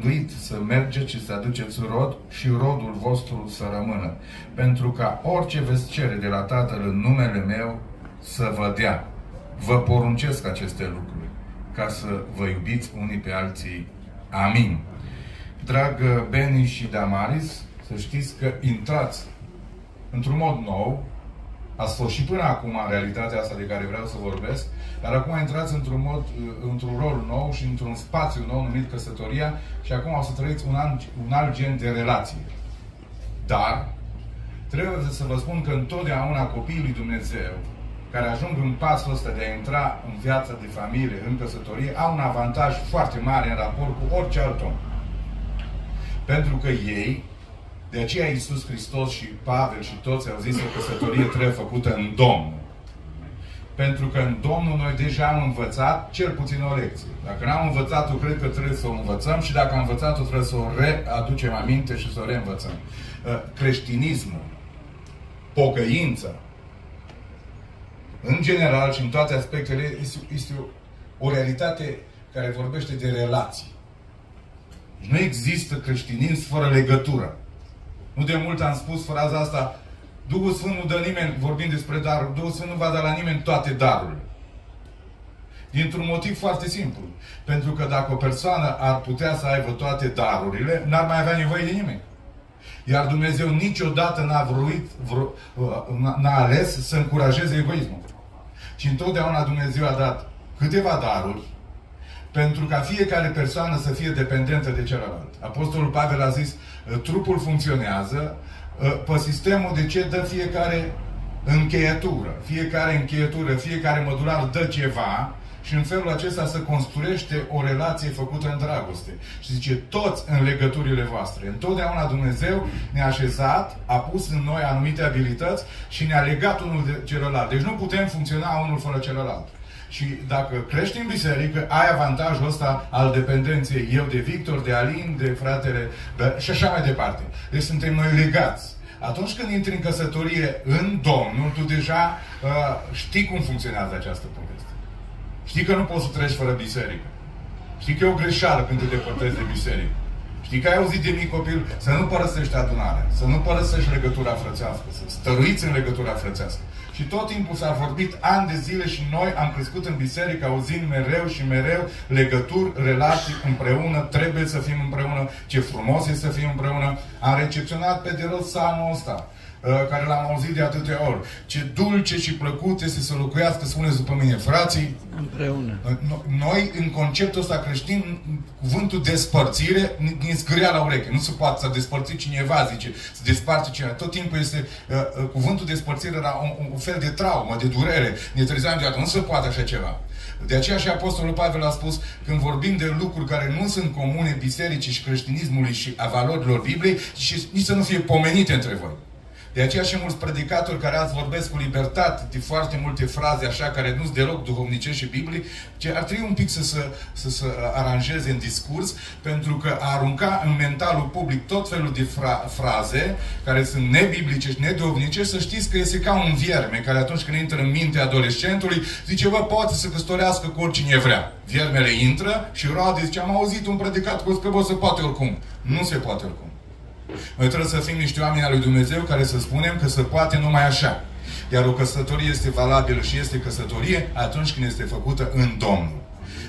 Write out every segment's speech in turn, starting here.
rânduit să mergeți și să aduceți rod și rodul vostru să rămână, pentru ca orice veți cere de la Tatăl în numele meu să vă dea. Vă poruncesc aceste lucruri, ca să vă iubiți unii pe alții. Amin. Dragă Beni și Damaris, să știți că intrați într-un mod nou, ați fost și până acum în realitatea asta de care vreau să vorbesc, dar acum intrați într-un mod, într-un rol nou și într-un spațiu nou numit căsătoria și acum o să trăiți un, an, un alt gen de relație. Dar, trebuie să vă spun că întotdeauna copiii lui Dumnezeu, care ajung în pasul ăsta de a intra în viața de familie, în căsătorie, au un avantaj foarte mare în raport cu orice alt om. Pentru că ei de aceea Iisus Hristos și Pavel și toți au zis că căsătorie trebuie făcută în Domnul. Pentru că în Domnul noi deja am învățat cel puțin o lecție. Dacă n-am învățat-o, cred că trebuie să o învățăm și dacă am învățat-o, trebuie să o readucem aminte și să o reînvățăm. Uh, creștinismul, pocăința, în general și în toate aspectele, este, este o, o realitate care vorbește de relații. Nu există creștinism fără legătură. Nu de mult am spus fraza asta, Duhul Sfânt nu dă nimeni, vorbind despre daruri, Duhul Sfânt nu va da la nimeni toate darurile. Dintr-un motiv foarte simplu. Pentru că dacă o persoană ar putea să aibă toate darurile, n-ar mai avea nevoie de nimeni. Iar Dumnezeu niciodată n-a, vruit, vru, n-a ales să încurajeze egoismul. Și întotdeauna Dumnezeu a dat câteva daruri pentru ca fiecare persoană să fie dependentă de celălalt. Apostolul Pavel a zis, trupul funcționează pe sistemul de ce dă fiecare încheietură. Fiecare încheietură, fiecare modular dă ceva și în felul acesta se construiește o relație făcută în dragoste. Și zice, toți în legăturile voastre. Întotdeauna Dumnezeu ne-a așezat, a pus în noi anumite abilități și ne-a legat unul de celălalt. Deci nu putem funcționa unul fără celălalt. Și dacă crești în biserică, ai avantajul ăsta al dependenței eu de Victor, de Alin, de fratele și așa mai departe. Deci suntem noi legați. Atunci când intri în căsătorie în Domnul, tu deja uh, știi cum funcționează această poveste. Știi că nu poți să treci fără biserică. Știi că e o greșeală când te depărtezi de biserică. Știi că ai auzit de mic copil să nu părăsești adunarea, să nu părăsești legătura frățească, să stăruiți în legătura frățească. Și tot timpul s-a vorbit ani de zile și noi am crescut în biserică auzind mereu și mereu legături, relații împreună, trebuie să fim împreună, ce frumos este să fim împreună. Am recepționat pe de rost anul ăsta. Uh, care l-am auzit de atâtea ori. Ce dulce și plăcut este să locuiască, spuneți după mine, frații, împreună. Uh, noi, în conceptul ăsta creștin, cuvântul despărțire ne zgâria la ureche. Nu se poate să despărți cineva, zice, să desparte cineva. Tot timpul este, uh, uh, cuvântul despărțire era un, un fel de traumă, de durere. Ne trezeam de Nu se poate așa ceva. De aceea și Apostolul Pavel a spus, când vorbim de lucruri care nu sunt comune bisericii și creștinismului și a valorilor Bibliei, și nici să nu fie pomenite între voi. De aceea și mulți predicatori care azi vorbesc cu libertate de foarte multe fraze așa care nu sunt deloc duhovnicești și biblii, ce ar trebui un pic să se să, să aranjeze în discurs, pentru că a arunca în mentalul public tot felul de fra, fraze care sunt nebiblice și neduhovnicești, să știți că este ca un vierme care atunci când intră în mintea adolescentului, zice, bă, poate să căsătorească cu oricine vrea. Viermele intră și roade zice, am auzit un predicat că bă, se poate oricum. Nu se poate oricum. Noi trebuie să fim niște oameni al lui Dumnezeu care să spunem că se poate numai așa. Iar o căsătorie este valabilă și este căsătorie atunci când este făcută în Domnul.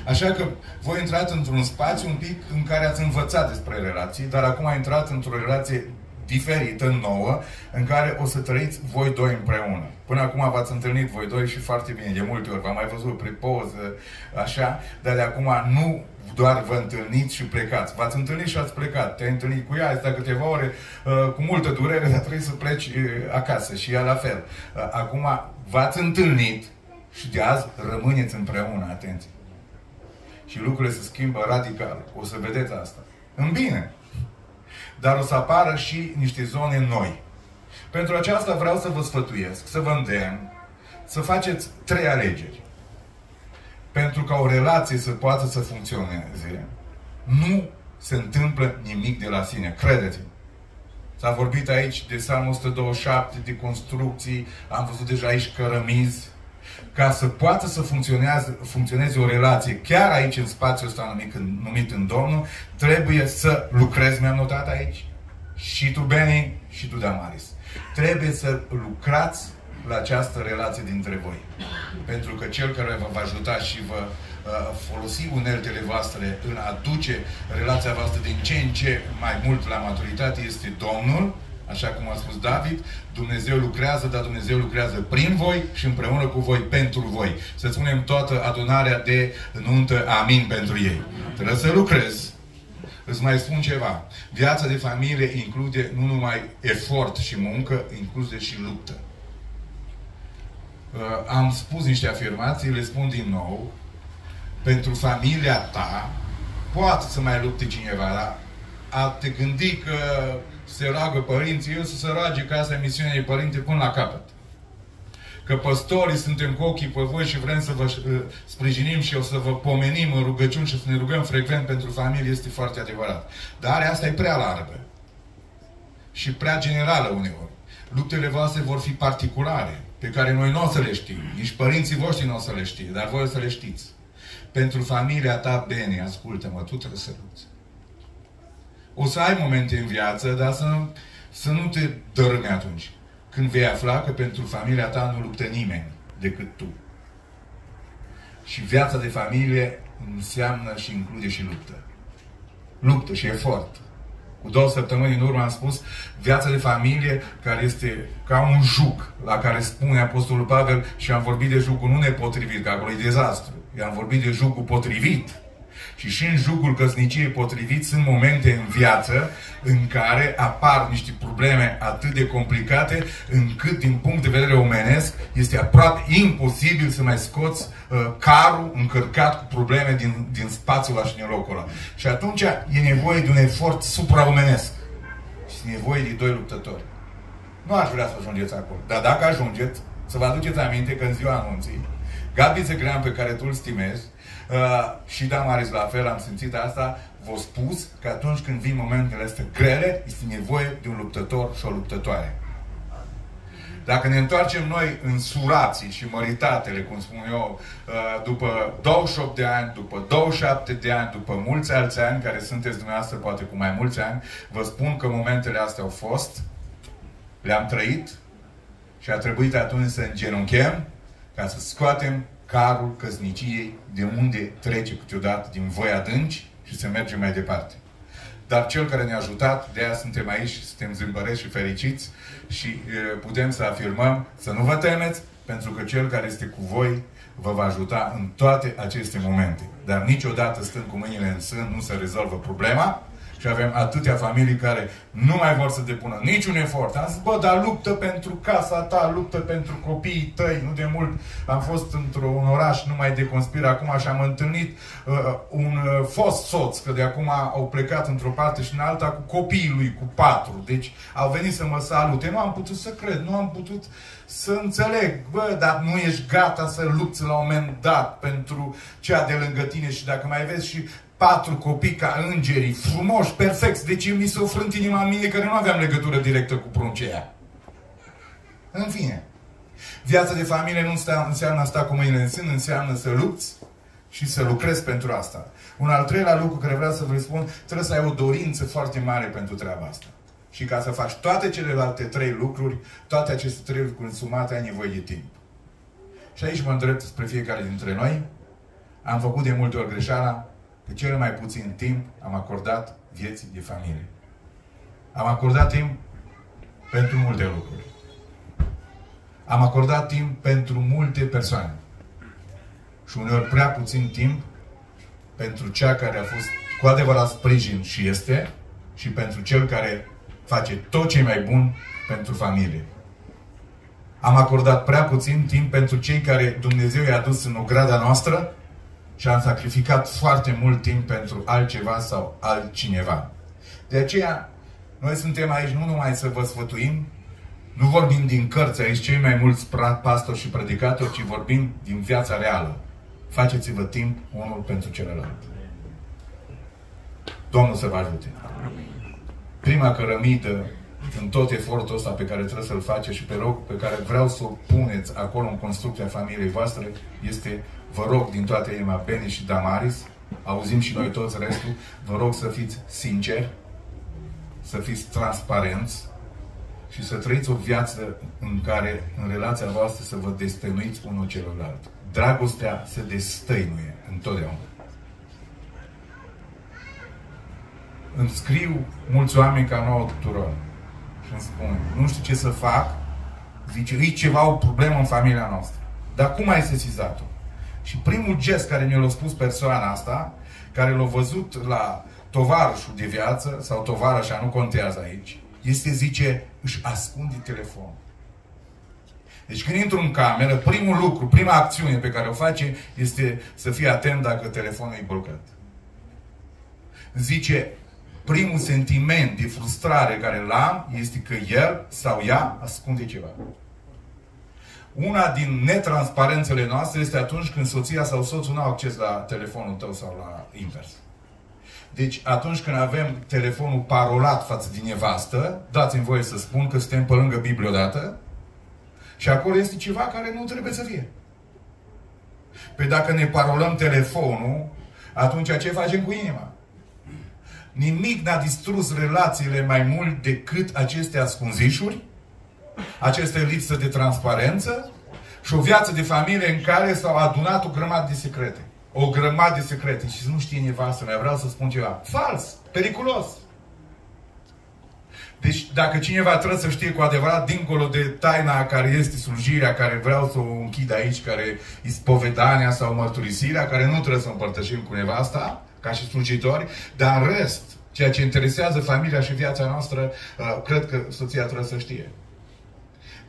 Așa că voi intrați într-un spațiu un pic în care ați învățat despre relații, dar acum a intrat într-o relație diferită, nouă, în care o să trăiți voi doi împreună. Până acum v-ați întâlnit voi doi și foarte bine, de multe ori v-am mai văzut pe poză, așa, dar de acum nu doar vă întâlniți și plecați. V-ați întâlnit și ați plecat. Te-ai întâlnit cu ea, ai stat câteva ore uh, cu multă durere, dar trebuie să pleci uh, acasă și ea la fel. Uh, acum v-ați întâlnit și de azi rămâneți împreună, atenție. Și lucrurile se schimbă radical. O să vedeți asta. În bine. Dar o să apară și niște zone noi. Pentru aceasta vreau să vă sfătuiesc, să vă îndemn, să faceți trei alegeri pentru ca o relație să poată să funcționeze, nu se întâmplă nimic de la sine. Credeți-mă. S-a vorbit aici de Psalmul 127, de construcții, am văzut deja aici cărămizi, ca să poată să funcționeze, funcționeze o relație chiar aici în spațiul ăsta numit, numit în Domnul, trebuie să lucrezi, mi-am notat aici, și tu, Beni, și tu, Damaris. Trebuie să lucrați la această relație dintre voi. Pentru că cel care vă va ajuta și vă uh, folosi uneltele voastre în a duce relația voastră din ce în ce mai mult la maturitate este Domnul, Așa cum a spus David, Dumnezeu lucrează, dar Dumnezeu lucrează prin voi și împreună cu voi, pentru voi. Să spunem toată adunarea de nuntă amin pentru ei. Trebuie să lucrezi. Îți mai spun ceva. Viața de familie include nu numai efort și muncă, include și luptă. Uh, am spus niște afirmații, le spun din nou. Pentru familia ta, poate să mai lupte cineva, dar a te gândi că se roagă părinții, eu să se roage ca asta misiunea părinte până la capăt. Că păstorii suntem cu ochii pe voi și vrem să vă uh, sprijinim și o să vă pomenim în rugăciuni și să ne rugăm frecvent pentru familie, este foarte adevărat. Dar asta e prea largă. Și prea generală uneori. Luptele voastre vor fi particulare, pe care noi nu o să le știm. Nici părinții voștri nu o să le știe, dar voi o să le știți. Pentru familia ta, bine, ascultă-mă, tu trebuie să lupți. O să ai momente în viață, dar să, să nu te dărâmi atunci. Când vei afla că pentru familia ta nu luptă nimeni decât tu. Și viața de familie înseamnă și include și luptă. Luptă și efort. Cu două săptămâni în urmă am spus viața de familie care este ca un juc la care spune Apostolul Pavel și am vorbit de jucul nu nepotrivit, că acolo e dezastru. Eu am vorbit de jucul potrivit și și în jugul căsniciei potrivit sunt momente în viață în care apar niște probleme atât de complicate încât din punct de vedere omenesc este aproape imposibil să mai scoți uh, carul încărcat cu probleme din, din spațiul ăla și din locul ăla. Și atunci e nevoie de un efort supraomenesc. Și e nevoie de doi luptători. Nu aș vrea să ajungeți acolo. Dar dacă ajungeți, să vă aduceți aminte că în ziua anunții, Gabi Zăgrean, pe care tu îl stimezi, Uh, și da, Maris, la fel, am simțit asta, v-a spus că atunci când vin momentele astea grele, este nevoie de un luptător și o luptătoare. Dacă ne întoarcem noi în surații și măritatele, cum spun eu, uh, după 28 de ani, după 27 de ani, după mulți alți ani, care sunteți dumneavoastră poate cu mai mulți ani, vă spun că momentele astea au fost, le-am trăit și a trebuit atunci să îngenunchem ca să scoatem carul căsniciei de unde trece câteodată din voi adânci și să mergem mai departe. Dar cel care ne-a ajutat, de aia suntem aici, suntem zâmbăreți și fericiți și putem să afirmăm să nu vă temeți, pentru că cel care este cu voi vă va ajuta în toate aceste momente. Dar niciodată stând cu mâinile în sân nu se rezolvă problema, și avem atâtea familii care nu mai vor să depună niciun efort. Am zis, bă, dar luptă pentru casa ta, luptă pentru copiii tăi. Nu de mult am fost într-un oraș numai de conspiră acum și am întâlnit uh, un uh, fost soț, că de acum au plecat într-o parte și în alta cu copiii lui, cu patru. Deci au venit să mă salute. Nu am putut să cred, nu am putut să înțeleg, bă, dar nu ești gata să lupți la un moment dat pentru cea de lângă tine și dacă mai vezi și patru copii ca îngerii, frumoși, perfecți. Deci mi s-a frânt inima în mine că nu aveam legătură directă cu pruncea. În fine. Viața de familie nu sta, înseamnă asta cu mâinile în sân, înseamnă să lupți și să lucrezi pentru asta. Un al treilea lucru care vreau să vă spun, trebuie să ai o dorință foarte mare pentru treaba asta. Și ca să faci toate celelalte trei lucruri, toate aceste trei lucruri consumate, ai nevoie de timp. Și aici mă îndrept spre fiecare dintre noi. Am făcut de multe ori greșeala de cel mai puțin timp am acordat vieții de familie. Am acordat timp pentru multe lucruri. Am acordat timp pentru multe persoane. Și uneori prea puțin timp pentru cea care a fost cu adevărat sprijin și este și pentru cel care face tot ce mai bun pentru familie. Am acordat prea puțin timp pentru cei care Dumnezeu i-a dus în ograda noastră și am sacrificat foarte mult timp pentru altceva sau altcineva. De aceea, noi suntem aici nu numai să vă sfătuim, nu vorbim din cărți aici cei mai mulți pastori și predicatori, ci vorbim din viața reală. Faceți-vă timp unul pentru celălalt. Domnul să vă ajute. Prima cărămidă în tot efortul ăsta pe care trebuie să-l faceți și pe rog pe care vreau să o puneți acolo în construcția familiei voastre, este, vă rog din toată inima, Beni și Damaris, auzim și noi toți restul, vă rog să fiți sinceri, să fiți transparenți și să trăiți o viață în care, în relația voastră, să vă destăinuiți unul celălalt. Dragostea se destăinuie întotdeauna. Îmi scriu mulți oameni ca nouă tuturor și îmi spun, nu știu ce să fac, zice, e ceva, o problemă în familia noastră. Dar cum ai sesizat-o? Și primul gest care mi l-a spus persoana asta, care l-a văzut la tovarășul de viață, sau tovarășa, nu contează aici, este, zice, își ascunde telefonul. Deci când intru în cameră, primul lucru, prima acțiune pe care o face este să fie atent dacă telefonul e blocat. Zice, primul sentiment de frustrare care îl am este că el sau ea ascunde ceva. Una din netransparențele noastre este atunci când soția sau soțul nu au acces la telefonul tău sau la invers. Deci atunci când avem telefonul parolat față de nevastă, dați-mi voie să spun că suntem pe lângă Biblie odată și acolo este ceva care nu trebuie să fie. Păi dacă ne parolăm telefonul, atunci ce facem cu inima? Nimic n-a distrus relațiile mai mult decât aceste ascunzișuri, aceste lipsă de transparență și o viață de familie în care s-au adunat o grămadă de secrete. O grămadă de secrete. Și nu știe nevastă mea, vreau să spun ceva. Fals! Periculos! Deci, dacă cineva trebuie să știe cu adevărat, dincolo de taina care este slujirea, care vreau să o închid aici, care e spovedania sau mărturisirea, care nu trebuie să o împărtășim cu nevasta, ca și slujitori, dar în rest, ceea ce interesează familia și viața noastră, uh, cred că soția trebuie să știe.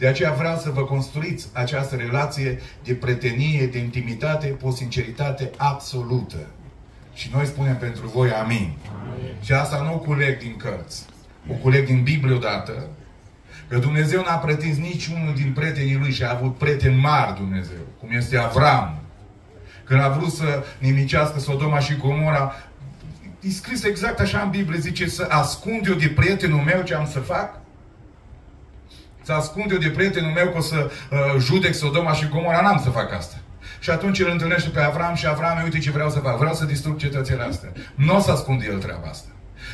De aceea vreau să vă construiți această relație de pretenie, de intimitate, cu o sinceritate absolută. Și noi spunem pentru voi amin. amin. Și asta nu o culeg din cărți. O culeg din Biblie odată. Că Dumnezeu n-a pretins niciunul din prietenii lui și a avut prieteni mari Dumnezeu. Cum este Avram. Când a vrut să nimicească Sodoma și Gomora, e scris exact așa în Biblie, zice să ascund eu de prietenul meu ce am să fac? Să ascund eu de prietenul meu că o să uh, judec Sodoma și Gomora, n-am să fac asta. Și atunci îl întâlnește pe Avram și Avram, uite ce vreau să fac, vreau să distrug cetățile astea. Nu o să ascund el treaba asta.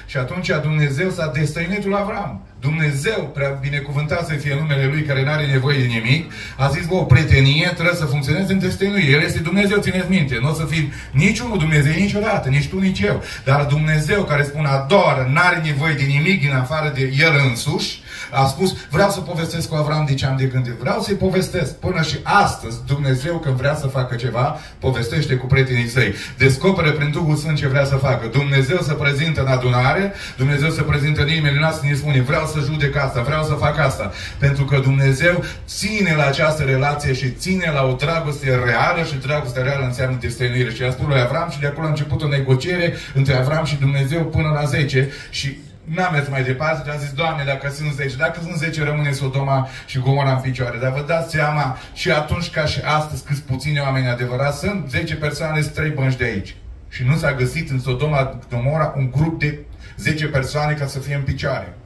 Și atunci Dumnezeu s-a destăinit lui Avram. Dumnezeu, prea binecuvântat să fie numele Lui, care nu are nevoie de nimic, a zis, bă, o prietenie trebuie să funcționeze în destăinuire. El este Dumnezeu, țineți minte. Nu o să fii niciunul Dumnezeu niciodată, nici tu, nici eu. Dar Dumnezeu care spune adoră, n-are nevoie de nimic din afară de El însuși, a spus, vreau să povestesc cu Avram de ce am de gândit. Vreau să-i povestesc. Până și astăzi, Dumnezeu când vrea să facă ceva, povestește cu prietenii săi. Descoperă prin Duhul Sfânt ce vrea să facă. Dumnezeu se prezintă în adunare, Dumnezeu se prezintă în inimile noastre, ne spune, vreau să judec asta, vreau să fac asta. Pentru că Dumnezeu ține la această relație și ține la o dragoste reală și dragostea reală înseamnă destăinuire. Și a spus lui Avram și de acolo a început o negociere între Avram și Dumnezeu până la 10 și N-am mers mai departe, dar am zis, Doamne, dacă sunt 10, dacă sunt 10, rămâne Sodoma și Gomora în picioare. Dar vă dați seama, și atunci ca și astăzi, câți puțini oameni adevărați sunt, 10 persoane, sunt 3 bănci de aici. Și nu s-a găsit în Sodoma, Gomora, un grup de 10 persoane ca să fie în picioare.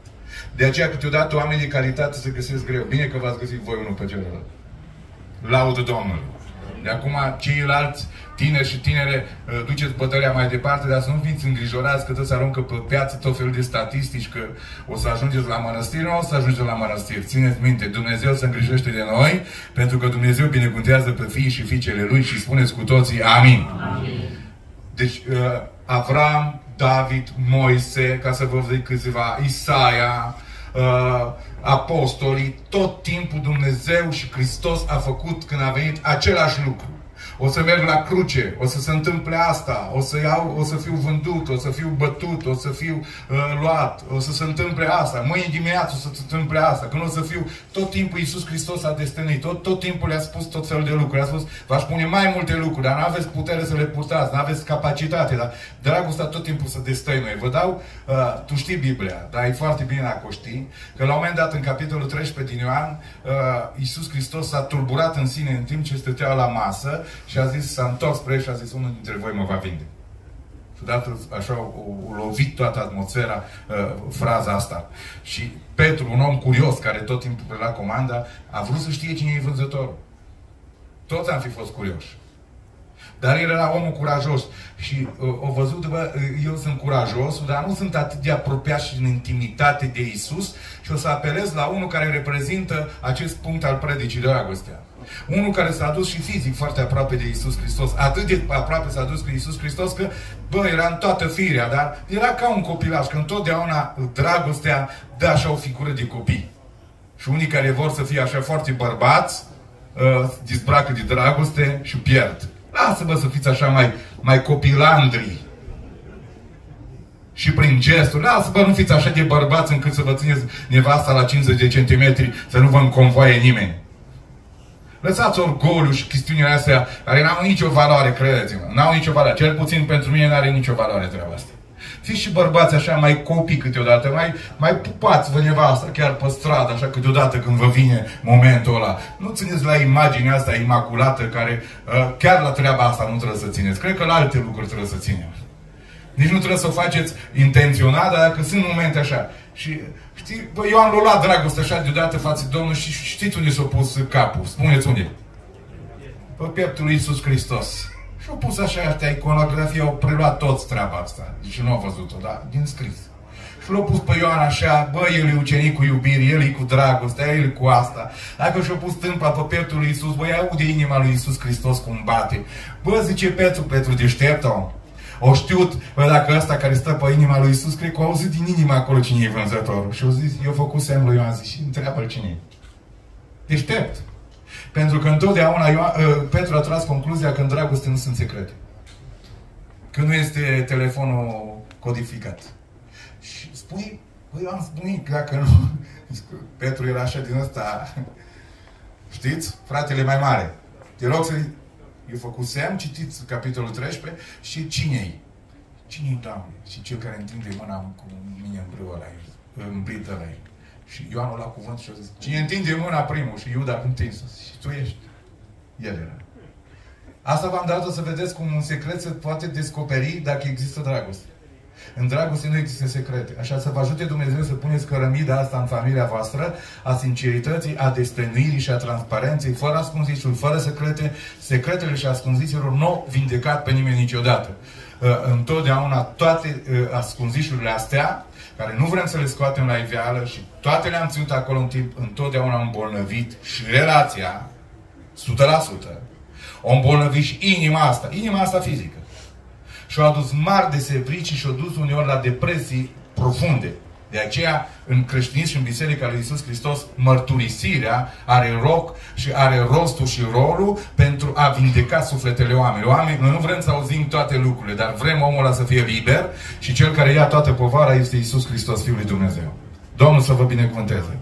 De aceea, câteodată, oamenii de calitate se găsesc greu. Bine că v-ați găsit voi unul pe celălalt. Laudă Domnului. De acum, ceilalți tineri și tinere, uh, duceți bătălia mai departe, dar să nu fiți îngrijorați că tot se aruncă pe piață tot felul de statistici că o să ajungeți la mănăstiri, nu o să ajungeți la mănăstiri. Țineți minte, Dumnezeu se îngrijește de noi, pentru că Dumnezeu binecuvântează pe fii și fiicele Lui și spuneți cu toții Amin. Amin. Deci, uh, Avram, David, Moise, ca să vă zic câțiva, Isaia, uh, apostolii, tot timpul Dumnezeu și Hristos a făcut când a venit același lucru o să merg la cruce, o să se întâmple asta, o să, iau, o să fiu vândut, o să fiu bătut, o să fiu uh, luat, o să se întâmple asta, mâine dimineață o să se întâmple asta, când o să fiu, tot timpul Iisus Hristos a destănit, tot, tot timpul le-a spus tot felul de lucruri, a spus, v-aș pune mai multe lucruri, dar nu aveți putere să le purtați, nu aveți capacitate, dar dragostea tot timpul să destăinuie. Vă dau, uh, tu știi Biblia, dar e foarte bine dacă o știi, că la un moment dat în capitolul 13 din Ioan, uh, Iisus Hristos s-a turburat în sine în timp ce stătea la masă și a zis, s-a întors spre și a zis, unul dintre voi mă va vinde. Și odată așa o, o lovit toată atmosfera uh, fraza asta. Și Petru, un om curios, care tot timpul la comanda, a vrut să știe cine e vânzătorul. Toți am fi fost curioși. Dar el era omul curajos. Și uh, o văzut, bă, eu sunt curajos, dar nu sunt atât de apropiat și în intimitate de Isus și o să apelez la unul care reprezintă acest punct al predicii de dragostea. Unul care s-a dus și fizic foarte aproape de Isus Hristos. Atât de aproape s-a dus cu Isus Hristos că, bă, era în toată firea, dar era ca un copilaj, că întotdeauna dragostea dă așa o figură de copii. Și unii care vor să fie așa foarte bărbați, uh, disbracă de dragoste și pierd. Lasă-vă să fiți așa mai, mai copilandri. Și prin gesturi. Lasă-vă, nu fiți așa de bărbați încât să vă țineți nevasta la 50 de centimetri, să nu vă înconvoie nimeni. Lăsați orgoliu și chestiunile astea care n-au nicio valoare, credeți-mă. N-au nicio valoare. Cel puțin pentru mine n-are nicio valoare treaba asta. Fiți și bărbați așa mai copii câteodată, mai, mai pupați vă nevasta chiar pe stradă, așa câteodată când vă vine momentul ăla. Nu țineți la imaginea asta imaculată care uh, chiar la treaba asta nu trebuie să țineți. Cred că la alte lucruri trebuie să ținem. Nici nu trebuie să o faceți intenționat, dar dacă sunt momente așa. Și știi, bă, eu am luat dragoste așa deodată față de Domnul și știți unde s-a pus capul? Spuneți unde? Pe pieptul lui Iisus Hristos. Și au pus așa ăștia iconografie, au preluat toți treaba asta. Deci nu au văzut-o, dar din scris. Și l-au pus pe Ioan așa, bă, el e ucenic cu iubire, el e cu dragoste, el e cu asta. Dacă și-a pus tâmpa pe pieptul lui Iisus, băi, aude inima lui Iisus Hristos cum bate. Bă, zice Petru, Petru deștept, om. O știut, bă, dacă ăsta care stă pe inima lui Iisus, cred că au auzit din inima acolo cine e vânzătorul. Și au zis, eu făcut semn lui Ioan, zic, și întreabă cine e. Deștept. Pentru că întotdeauna Ioan, uh, Petru a tras concluzia că în dragoste nu sunt secrete. Că nu este telefonul codificat. Și spui, păi am spune, dacă nu... Petru era așa din ăsta, știți? Fratele mai mare. Te rog să eu făcut semn, citiți capitolul 13 și cine-i? Cine-i, Doamne? Și cel care întinde mâna cu mine în brâul ăla, în brită la el. Și Ioan a luat cuvânt și a zis, cine întinde mâna primul? Și Iuda a întins. Și tu ești. El era. Asta v-am dat-o să vedeți cum un secret se poate descoperi dacă există dragoste. În dragoste nu există secrete. Așa să vă ajute Dumnezeu să puneți cărămida asta în familia voastră, a sincerității, a destăinuirii și a transparenței, fără ascunzișuri, fără secrete. Secretele și ascunzișurile nu au vindecat pe nimeni niciodată. Uh, întotdeauna toate uh, ascunzișurile astea care nu vrem să le scoatem la iveală și toate le-am ținut acolo în timp, întotdeauna am îmbolnăvit și relația, 100%, o îmbolnăvit și inima asta, inima asta fizică. Și-au adus mari de sevrici și au dus uneori la depresii profunde. De aceea, în creștinism și în Biserica lui Isus Hristos, mărturisirea are roc și are rostul și rolul pentru a vindeca sufletele oamenilor. Oameni, noi nu vrem să auzim toate lucrurile, dar vrem omul ăla să fie liber și cel care ia toată povara este Isus Hristos, Fiul lui Dumnezeu. Domnul să vă binecuvânteze.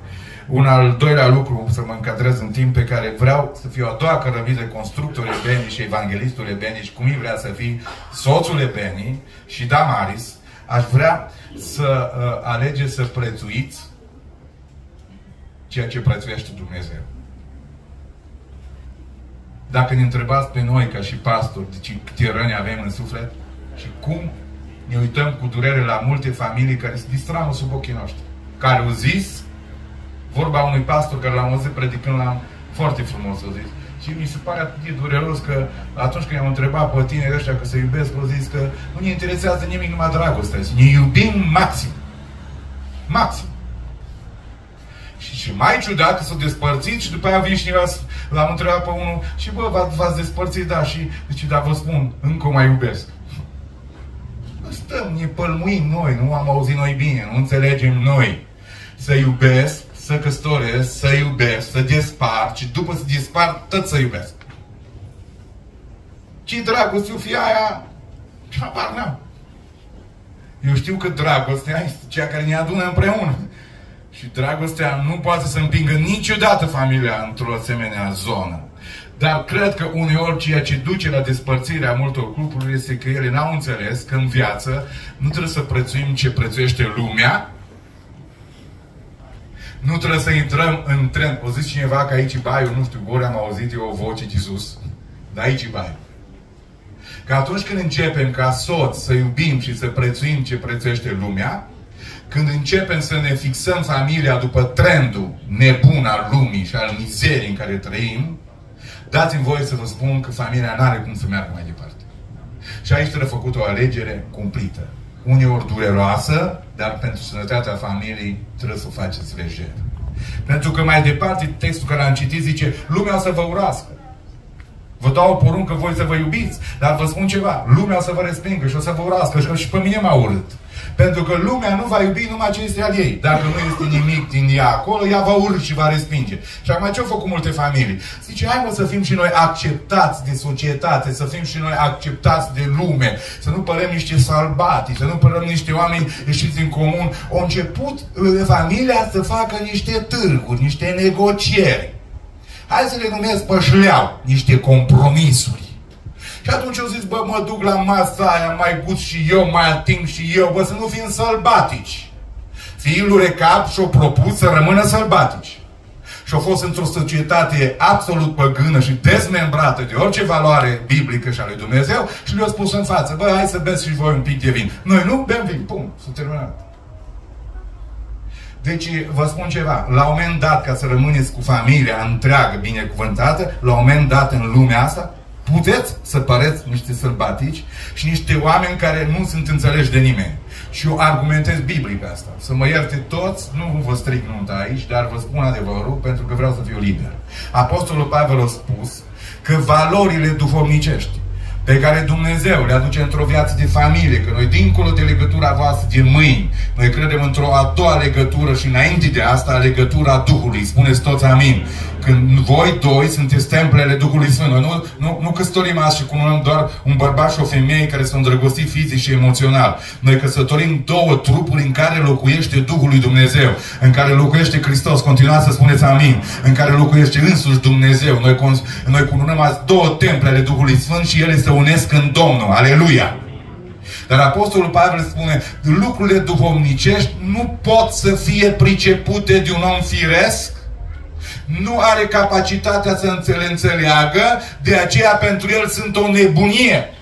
Un al doilea lucru, să mă încadrez în timp pe care vreau să fiu a doua cărămidă constructor Ebeni și evanghelistul Ebeni și cum îi vrea să fii soțul Ebeni și Damaris, aș vrea să uh, alegeți să prețuiți ceea ce prețuiește Dumnezeu. Dacă ne întrebați pe noi ca și pastori de ce câte răni avem în suflet și cum ne uităm cu durere la multe familii care se distramă sub ochii noștri, care au zis vorba unui pastor care l-am auzit predicând la foarte frumos, au zis, și mi se pare atât de dureros că atunci când i-am întrebat pe tine ăștia că se iubesc, au zis că nu ne interesează nimic numai dragostea. Ne iubim maxim. Maxim. Și, și mai ciudat că s-au despărțit și după aia vine cineva, l-am întrebat pe unul și bă, v-ați despărțit, da, și zice, da, vă spun, încă mai iubesc. Stăm, ne pălmuim noi, nu am auzit noi bine, nu înțelegem noi. Să iubesc să căsătoresc, să iubesc, să despart și după să despart, tot să iubesc. Ce dragoste o fi aia? Habar n-am. Eu știu că dragostea este cea care ne adună împreună. Și dragostea nu poate să împingă niciodată familia într-o asemenea zonă. Dar cred că uneori ceea ce duce la despărțirea multor cupluri este că ele n-au înțeles că în viață nu trebuie să prețuim ce prețuiește lumea, nu trebuie să intrăm în trend. O zis cineva că aici e baiul, nu știu, ori am auzit eu o voce de sus. Dar aici e baiul. că atunci când începem ca soți să iubim și să prețuim ce prețuiește lumea, când începem să ne fixăm familia după trendul nebun al lumii și al mizerii în care trăim, dați-mi voie să vă spun că familia nu are cum să meargă mai departe. Și aici trebuie făcut o alegere cumplită. Uneori dureroasă, dar pentru sănătatea familiei trebuie să o faceți lejer. Pentru că mai departe textul care am citit zice lumea o să vă urască. Vă dau o poruncă voi să vă iubiți, dar vă spun ceva, lumea o să vă respingă și o să vă urască și pe mine m-a urât. Pentru că lumea nu va iubi numai ce este al ei. Dacă nu este nimic din ea acolo, ea va urâ și va respinge. Și acum ce au făcut multe familii? Zice, hai mă să fim și noi acceptați de societate, să fim și noi acceptați de lume, să nu părem niște salbati, să nu părem niște oameni ieșiți în comun. Au început uh, familia să facă niște târguri, niște negocieri. Hai să le numesc pășleau, niște compromisuri. Și atunci eu zis, bă, mă duc la masa aia, mai gust și eu, mai ating și eu, bă, să nu fim sălbatici. Fiul lui Recap și-o propus să rămână sălbatici. Și au fost într-o societate absolut păgână și dezmembrată de orice valoare biblică și a lui Dumnezeu și le-au spus în față, bă, hai să beți și voi un pic de vin. Noi nu bem vin, pum, s-a terminat. Deci, vă spun ceva, la un moment dat, ca să rămâneți cu familia întreagă binecuvântată, la un moment dat în lumea asta, puteți să păreți niște sălbatici și niște oameni care nu sunt înțeleși de nimeni. Și eu argumentez biblic asta. Să mă ierte toți, nu vă stric nunta aici, dar vă spun adevărul pentru că vreau să fiu liber. Apostolul Pavel a spus că valorile duhovnicești pe care Dumnezeu le aduce într-o viață de familie, că noi, dincolo de legătura voastră de mâini, noi credem într-o a doua legătură și înainte de asta, legătura Duhului. Spuneți toți amin. Când voi doi sunteți templele Duhului Sfânt. Noi nu, nu, nu căsătorim azi și cununăm doar un bărbat și o femeie care sunt îndrăgostiți fizic și emoțional. Noi căsătorim două trupuri în care locuiește Duhul lui Dumnezeu, în care locuiește Hristos. Continuați să spuneți amin. În care locuiește însuși Dumnezeu. Noi, noi cununăm azi două temple ale Duhului Sfânt și ele se unesc în Domnul. Aleluia! Dar Apostolul Pavel spune, lucrurile duhovnicești nu pot să fie pricepute de un om firesc, nu are capacitatea să le înțeleagă, de aceea pentru el sunt o nebunie.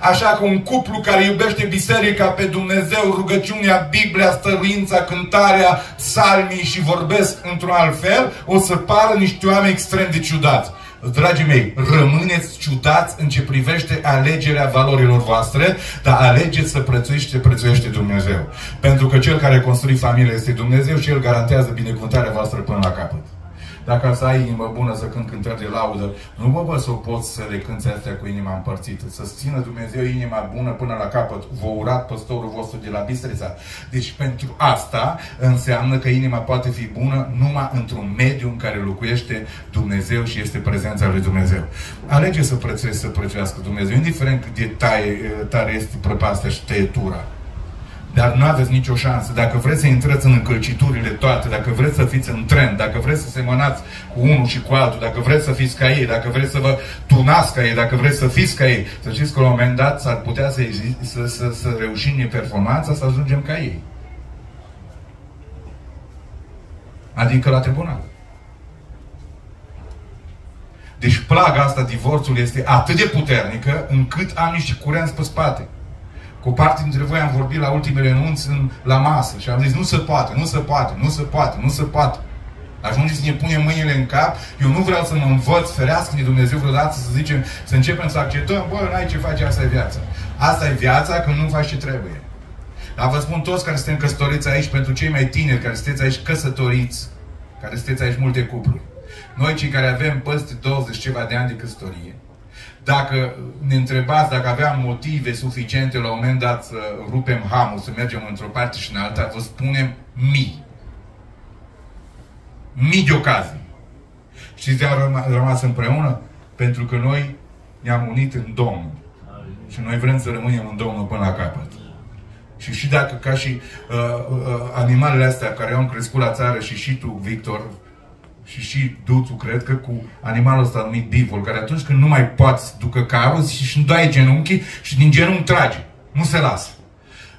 Așa că un cuplu care iubește biserica pe Dumnezeu, rugăciunea, Biblia, stăruința, cântarea, psalmii și vorbesc într-un alt fel, o să pară niște oameni extrem de ciudați. Dragii mei, rămâneți ciudați în ce privește alegerea valorilor voastre, dar alegeți să prețuiți ce prețuiește Dumnezeu. Pentru că cel care construi familia este Dumnezeu și El garantează binecuvântarea voastră până la capăt. Dacă să ai inimă bună să cânt cântări de laudă, nu mă vă să o poți să le cânți astea cu inima împărțită. Să țină Dumnezeu inima bună până la capăt. Vă urat păstorul vostru de la Bistrița. Deci pentru asta înseamnă că inima poate fi bună numai într-un mediu în care locuiește Dumnezeu și este prezența lui Dumnezeu. Alege să prețuiești, să prețuiască Dumnezeu, indiferent cât de taie, tare este prăpastea și tăietura. Dar nu aveți nicio șansă. Dacă vreți să intrați în încălciturile toate, dacă vreți să fiți în trend, dacă vreți să semănați cu unul și cu altul, dacă vreți să fiți ca ei, dacă vreți să vă turnați ca ei, dacă vreți să fiți ca ei, să știți că la un moment dat s-ar putea să, să, să, să reușim în performanța să ajungem ca ei. Adică la tribunal. Deci plaga asta, divorțul, este atât de puternică încât am niște curenți pe spate. Cu parte dintre voi am vorbit la ultimele nunți în, la masă și am zis nu se poate, nu se poate, nu se poate, nu se poate. Ajunge să ne punem mâinile în cap. Eu nu vreau să mă învăț, ferească-ne Dumnezeu vreodată să zicem, să începem să acceptăm, bă, n-ai ce face, asta e viața. Asta e viața când nu faci ce trebuie. Dar vă spun toți care suntem căsătoriți aici, pentru cei mai tineri care sunteți aici căsătoriți, care sunteți aici multe cupluri. Noi cei care avem peste 20 ceva de ani de căsătorie, dacă ne întrebați dacă aveam motive suficiente la un moment dat să rupem hamul, să mergem într-o parte și în alta, vă spunem mii. Mii de ocazii. Și de am rămas împreună? Pentru că noi ne-am unit în Domnul. Și noi vrem să rămânem în Domnul până la capăt. Și și dacă ca și uh, uh, animalele astea care au crescut la țară și și tu, Victor, și și duțul, cred că cu animalul ăsta numit bivol, care atunci când nu mai poți ducă carul și își îndoaie genunchii și din genunchi trage. Nu se lasă.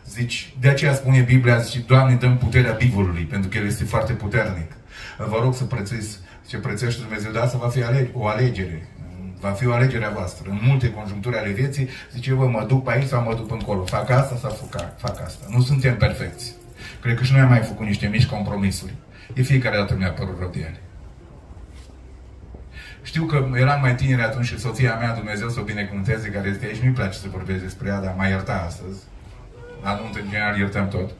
Zici, de aceea spune Biblia, zice, Doamne, dăm puterea bivolului, pentru că el este foarte puternic. Vă rog să prețuiți ce prețuiește Dumnezeu, dar asta va fi o alegere. Va fi o alegere a voastră. În multe conjuncturi ale vieții, zice, vă, mă duc pe aici sau mă duc încolo. Fac asta sau fac, fac asta. Nu suntem perfecți. Cred că și noi am mai făcut niște mici compromisuri. E fiecare dată mi-a părut rău de ele. Știu că eram mai tineri atunci și soția mea, Dumnezeu să o binecuvânteze, care este aici, nu-i place să vorbesc despre ea, dar mai ierta astăzi. La nuntă, în general, iertăm tot.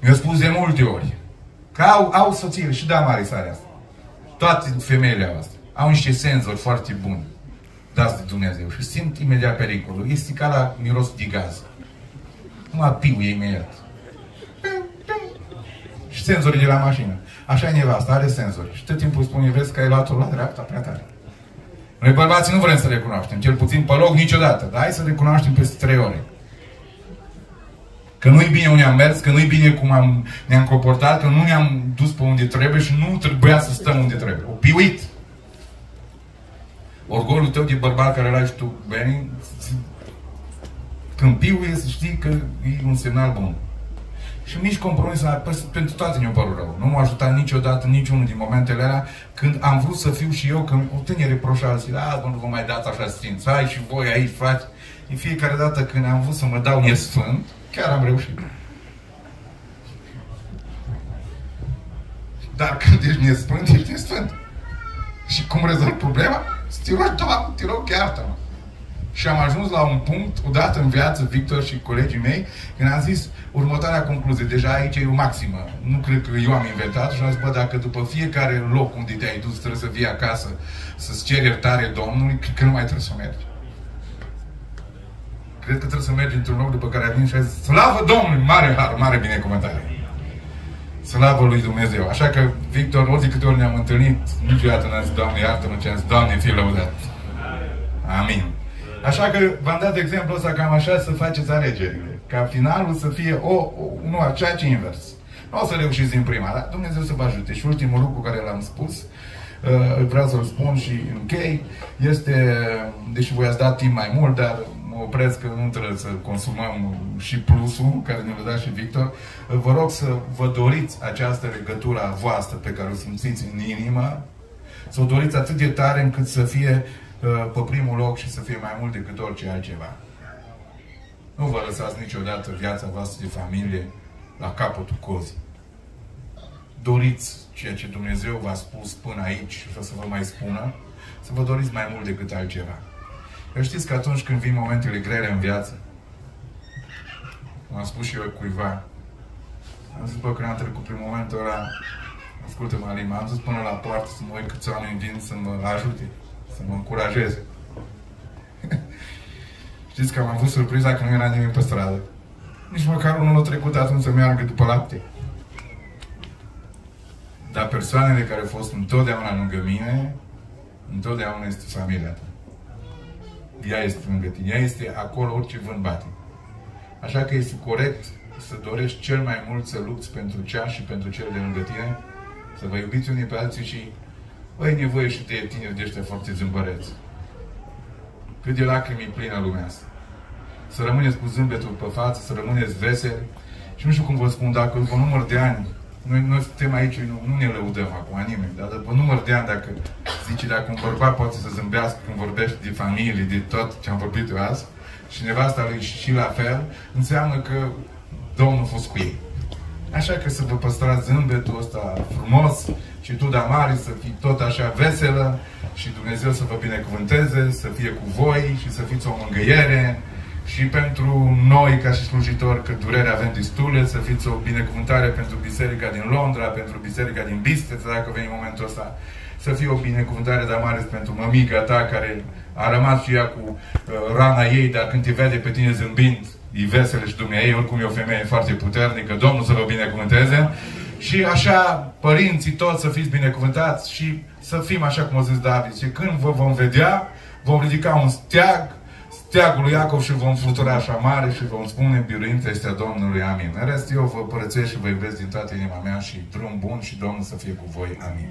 Mi-a spus de multe ori că au, au soție și da mare sare asta. Toate femeile au asta. Au niște senzori foarte buni. Dați de Dumnezeu. Și simt imediat pericolul. Este ca la miros de gaz. Numai piuie imediat. Și senzorii de la mașină. Așa e nevasta, are senzori. Și tot timpul spune, vezi că ai luat-o la dreapta prea tare. Noi bărbații nu vrem să recunoaștem, cel puțin pe loc niciodată, dar hai să recunoaștem peste trei ore. Că nu-i bine unde am mers, că nu-i bine cum am, ne-am comportat, că nu ne-am dus pe unde trebuie și nu trebuia să stăm unde trebuie. O piuit. Orgolul tău de bărbat care l-ai și tu, Benny, când piuie să știi că e un semnal bun. Și nici compromisul pentru toate ne-a părut rău. Nu m-a ajutat niciodată niciunul din momentele alea când am vrut să fiu și eu, când o tânăr reproșa, zic, a, nu vă mai dați așa sfinți, hai și voi aici, frate. În fiecare dată când am vrut să mă dau nesfânt, chiar am reușit. Dar când ești nesfânt, ești nesfânt. Și cum rezolvi problema? Să te rogi, Doamne, te rog, iartă-mă. Și am ajuns la un punct, odată în viață, Victor și colegii mei, când am zis următoarea concluzie. Deja aici e o maximă. Nu cred că eu am inventat și am zis, bă, dacă după fiecare loc unde te-ai dus trebuie să vii acasă să-ți ceri iertare Domnului, cred că nu mai trebuie să mergi. Cred că trebuie să mergi într-un loc după care ai venit și ai zis, slavă Domnului, mare har, mare binecuvântare. Slavă lui Dumnezeu. Așa că, Victor, ori de câte ori ne-am întâlnit, niciodată n-am zis, Doamne, iartă-mă ce am zis, Doamne, fii lăudat. Amin. Așa că v-am dat exemplul ăsta cam așa să faceți alegerile. Ca finalul să fie o, o nu, ceea ce invers. Nu o să reușiți din prima, dar Dumnezeu să vă ajute. Și ultimul lucru care l-am spus, uh, vreau să-l spun și închei, este, deși voi ați dat timp mai mult, dar mă opresc că nu trebuie să consumăm și plusul care ne-l da și Victor. Uh, vă rog să vă doriți această legătură a voastră pe care o simțiți în inimă, să o doriți atât de tare încât să fie pe primul loc și să fie mai mult decât orice altceva. Nu vă lăsați niciodată viața voastră de familie la capătul cozii. Doriți ceea ce Dumnezeu v-a spus până aici și o să vă mai spună, să vă doriți mai mult decât altceva. Eu știți că atunci când vin momentele grele în viață, cum am spus și eu cuiva, am zis, bă, când am trecut prin momentul ăla, ascultă-mă, Alima, am zis până la poartă să mă uit câți oameni vin să mă ajute să mă încurajeze. Știți că am avut surpriza că nu era nimeni pe stradă. Nici măcar unul a trecut atunci să meargă după lapte. Dar persoanele care au fost întotdeauna lângă mine, întotdeauna este familia ta. Ea este lângă tine. Ea este acolo orice vânt bate. Așa că este corect să dorești cel mai mult să lupți pentru cea și pentru cel de lângă tine, să vă iubiți unii pe alții și ai nevoie și de tineri de ăștia foarte zâmbăreți. Cât de lacrimi plină lumea asta. Să rămâneți cu zâmbetul pe față, să rămâneți veseli. Și nu știu cum vă spun, dacă după număr de ani, noi, noi suntem aici, nu, nu ne lăudăm acum nimeni, dar după număr de ani, dacă zice, dacă un bărbat poate să zâmbească când vorbește de familie, de tot ce am vorbit eu azi, și nevasta lui și la fel, înseamnă că Domnul a fost cu ei. Așa că să vă păstrați zâmbetul ăsta frumos și tu, Damari, să fii tot așa veselă și Dumnezeu să vă binecuvânteze, să fie cu voi și să fiți o mângâiere și pentru noi ca și slujitori, că durere avem destule, să fiți o binecuvântare pentru biserica din Londra, pentru biserica din Bisteț, dacă veni momentul ăsta, să fie o binecuvântare de mare pentru mămica ta care a rămas și ea cu uh, rana ei, dar când te vede pe tine zâmbind, e veselă și Dumnezeu, oricum e o femeie foarte puternică, Domnul să vă binecuvânteze. Și așa, părinții toți să fiți binecuvântați și să fim așa cum a zis David. Și când vă vom vedea, vom ridica un steag, steagul lui Iacov și vom flutura așa mare și vom spune biruința este a Domnului. Amin. În rest, eu vă părățesc și vă iubesc din toată inima mea și drum bun și Domnul să fie cu voi. Amin.